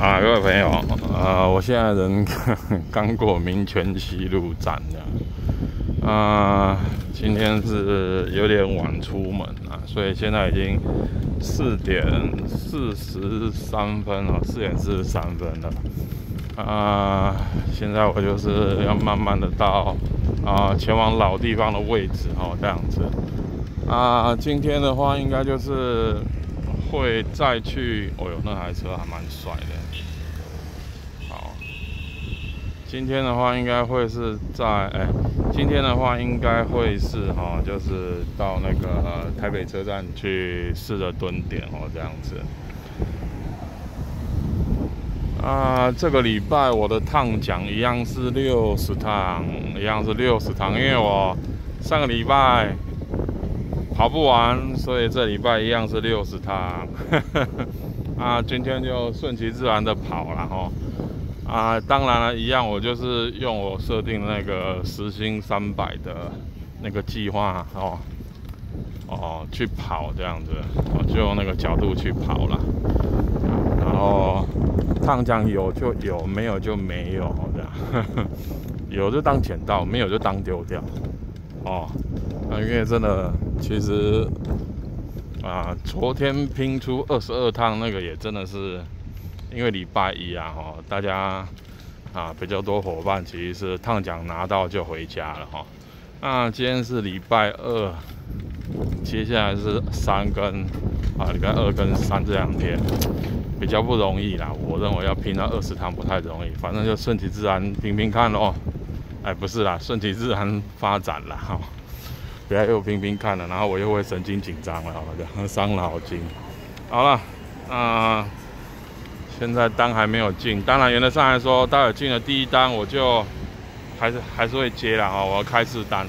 啊，各位朋友，呃，我现在人刚过民权西路站的，啊，今天是有点晚出门啊，所以现在已经四点四十三分了，四点四十三分了，啊，现在我就是要慢慢的到啊前往老地方的位置哦，这样子，啊，今天的话应该就是。会再去，哦哟，那台车还蛮帅的。好，今天的话应该会是在，哎，今天的话应该会是哈，就是到那个台北车站去试着蹲点哦，这样子。啊，这个礼拜我的趟奖一样是六十趟，一样是六十趟，因为我上个礼拜。跑不完，所以这礼拜一样是六十趟。啊，今天就顺其自然的跑了哈。啊，当然了，一样我就是用我设定那个时薪三百的那个计划哦哦去跑这样子，我就用那个角度去跑了。然后烫奖有就有，没有就没有这样。有就当捡到，没有就当丢掉。哦，啊，因为真的。其实啊，昨天拼出二十二趟那个也真的是，因为礼拜一啊，哈，大家啊比较多伙伴，其实是烫奖拿到就回家了哈。那今天是礼拜二，接下来是三跟啊，礼拜二跟三这两天比较不容易啦。我认为要拼到二十趟不太容易，反正就顺其自然拼拼看咯。哎，不是啦，顺其自然发展了哈。不要又拼拼看了，然后我又会神经紧张了，好的，伤脑筋。好了，那现在单还没有进，当然原则上来说，待会进了第一单，我就还是还是会接了哈，我要开四单。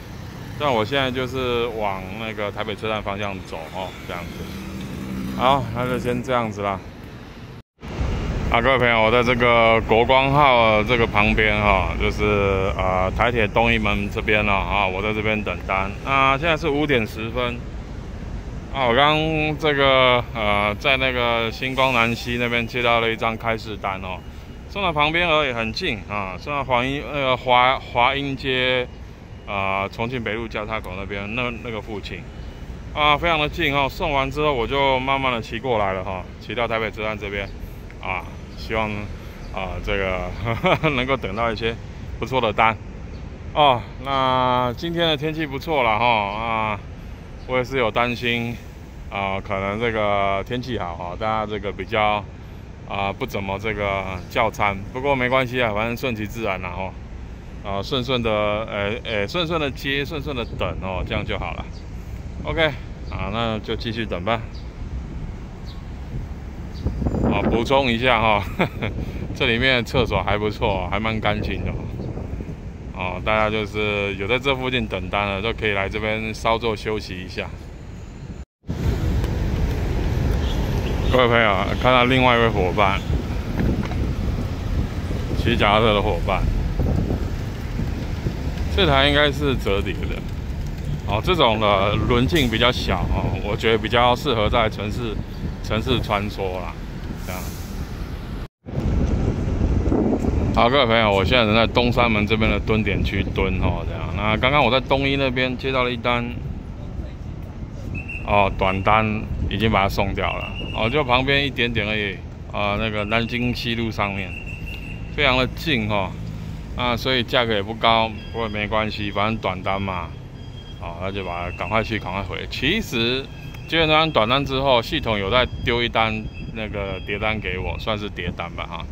但我现在就是往那个台北车站方向走哦，这样子。好，那就先这样子啦。啊，各位朋友，我在这个国光号这个旁边哈，就是啊台铁东一门这边了啊，我在这边等单啊。现在是五点十分啊，我刚这个呃在那个星光南西那边接到了一张开市单哦，送到旁边而已，很近啊，送到华阴那个华华阴街啊重庆北路交叉口那边那那个附近啊，非常的近哦。送完之后我就慢慢的骑过来了哈，骑到台北车站这边啊。希望啊，这个 能够等到一些不错的单哦。那今天的天气不错了哈啊，我也是有担心啊，可能这个天气好哈，大家这个比较啊不怎么这个叫餐。不过没关系啊，反正顺其自然了哈啊，顺顺的呃呃顺顺的接，顺顺的等哦，这样就好了。OK 啊，那就继续等吧。补充一下哈，这里面厕所还不错，还蛮干净的。哦，大家就是有在这附近等单的，都可以来这边稍作休息一下。各位朋友，看到另外一位伙伴，骑脚踏车的伙伴，这台应该是折叠的。哦，这种的轮径比较小哦，我觉得比较适合在城市城市穿梭啦。好，各位朋友，我现在人在东山门这边的蹲点区蹲哦，这样。那刚刚我在东一那边接到了一单，哦，短单已经把它送掉了，哦，就旁边一点点而已，啊，那个南京西路上面，非常的近哈，啊，所以价格也不高，不过没关系，反正短单嘛，哦，那就把它赶快去，赶快回。其实接完单短单之后，系统有在丢一单那个叠单给我，算是叠单吧哈。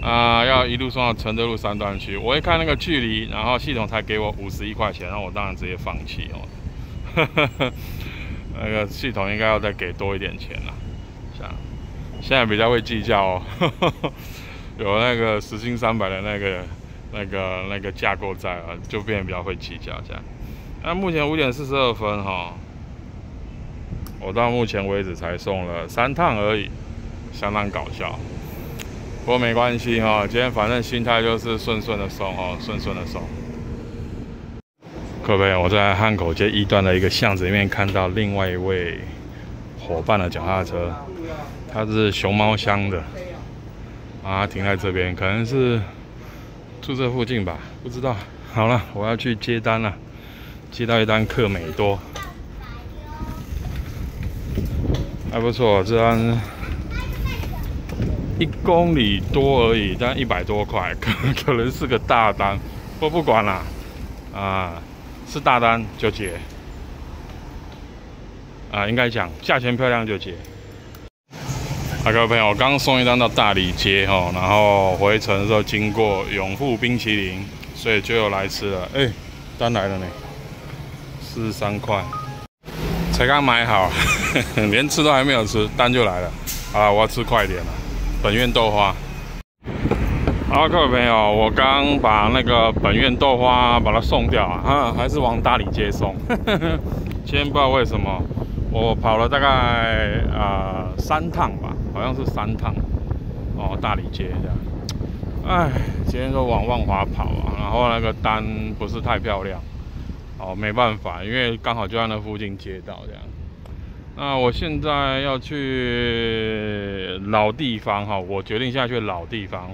啊，要一路送到承德路三段去。我一看那个距离，然后系统才给我五十一块钱，然后我当然直接放弃哦。那个系统应该要再给多一点钱了。像现在比较会计较哦，有那个时薪三百的那个、那个、那个架构在啊，就变得比较会计较这样。那目前五点四十二分哈，我到目前为止才送了三趟而已，相当搞笑。不过没关系哈，今天反正心态就是顺顺的送哦，顺顺的送。各位，我在汉口街一段的一个巷子里面看到另外一位伙伴的脚踏车，他是熊猫箱的啊，停在这边，可能是住这附近吧，不知道。好了，我要去接单了，接到一单克美多，还不错，这单一公里多而已，但一百多块，可 可能是个大单，我不管了，啊，是大单就接。啊，应该讲价钱漂亮就接。啊，各位朋友，我刚送一单到大理街哈，然后回程的时候经过永富冰淇淋，所以就又来吃了。哎，单来了呢，四十三块，才刚买好，连吃都还没有吃，单就来了。好我要吃快点了。本院豆花。好，各位朋友，我刚把那个本院豆花把它送掉啊，还是往大理街送。今天不知道为什么。我跑了大概啊三趟吧，好像是三趟哦，大理街这样。哎，今天都往万华跑啊，然后那个单不是太漂亮，哦，没办法，因为刚好就在那附近街道这样。那我现在要去老地方哈，我决定现在去老地方。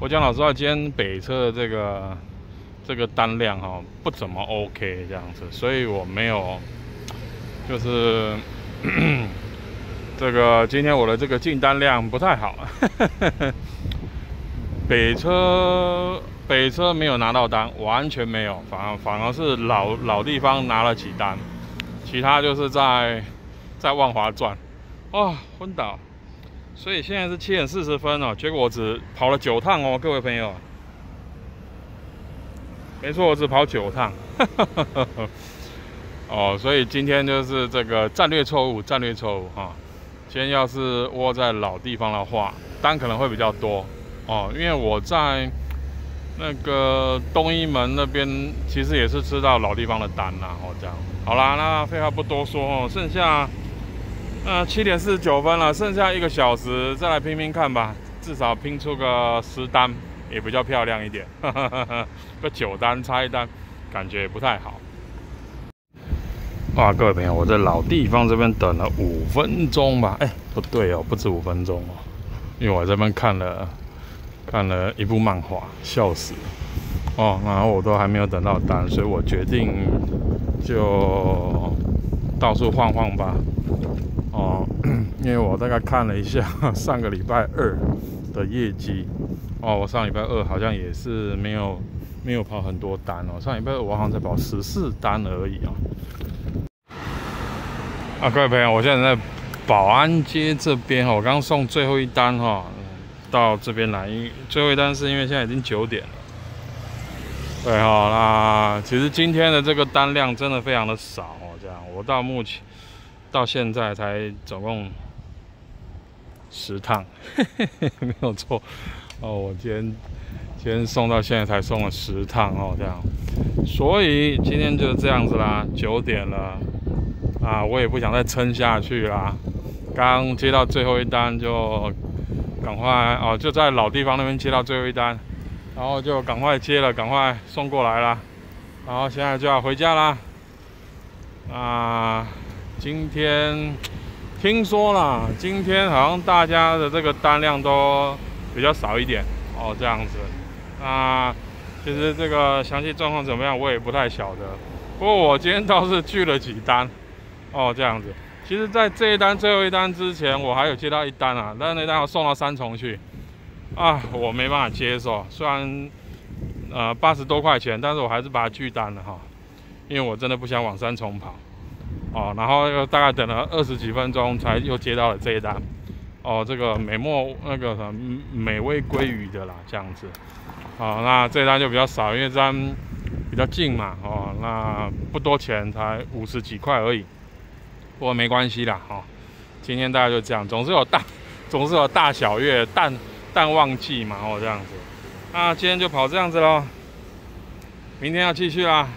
我讲老实话，今天北车的这个这个单量哈不怎么 OK 这样子，所以我没有。就是 这个，今天我的这个进单量不太好，北车北车没有拿到单，完全没有，反而反而是老老地方拿了几单，其他就是在在万华转，哇，昏倒，所以现在是七点四十分哦，结果我只跑了九趟哦，各位朋友，没错，我只跑九趟。哦，所以今天就是这个战略错误，战略错误哈。今天要是窝在老地方的话，单可能会比较多哦，因为我在那个东一门那边，其实也是吃到老地方的单啦。哦，这样好啦，那废话不多说哦，剩下呃七点四十九分了，剩下一个小时再来拼拼看吧，至少拼出个十单也比较漂亮一点，个九单差一单，感觉也不太好。哇，各位朋友，我在老地方这边等了五分钟吧？哎，不对哦，不止五分钟哦，因为我这边看了看了一部漫画，笑死哦，然后我都还没有等到单，所以我决定就到处晃晃吧。哦，因为我大概看了一下上个礼拜二的业绩，哦，我上礼拜二好像也是没有没有跑很多单哦，上礼拜二我好像才跑十四单而已啊。啊，各位朋友，我现在在保安街这边哦，我刚送最后一单哈，到这边来，因最后一单是因为现在已经九点了。对哈，那其实今天的这个单量真的非常的少哦，这样我到目前到现在才总共十趟，没有错哦，我今天今天送到现在才送了十趟哦，这样，所以今天就这样子啦，九点了。啊，我也不想再撑下去啦。刚接到最后一单，就赶快哦，就在老地方那边接到最后一单，然后就赶快接了，赶快送过来啦。然后现在就要回家啦。啊，今天听说了，今天好像大家的这个单量都比较少一点哦，这样子。啊，其实这个详细状况怎么样，我也不太晓得。不过我今天倒是聚了几单。哦，这样子，其实，在这一单最后一单之前，我还有接到一单啊，但那单我送到三重去，啊，我没办法接受，虽然，呃，八十多块钱，但是我还是把它拒单了哈，因为我真的不想往三重跑，哦，然后又大概等了二十几分钟才又接到了这一单，哦，这个美墨那个什么美味鲑鱼的啦，这样子，好，那这一单就比较少，因为这单比较近嘛，哦，那不多钱，才五十几块而已。不过没关系啦，哈，今天大家就这样，总是有大，总是有大小月淡淡旺季嘛，哦这样子，那今天就跑这样子喽，明天要继续啦。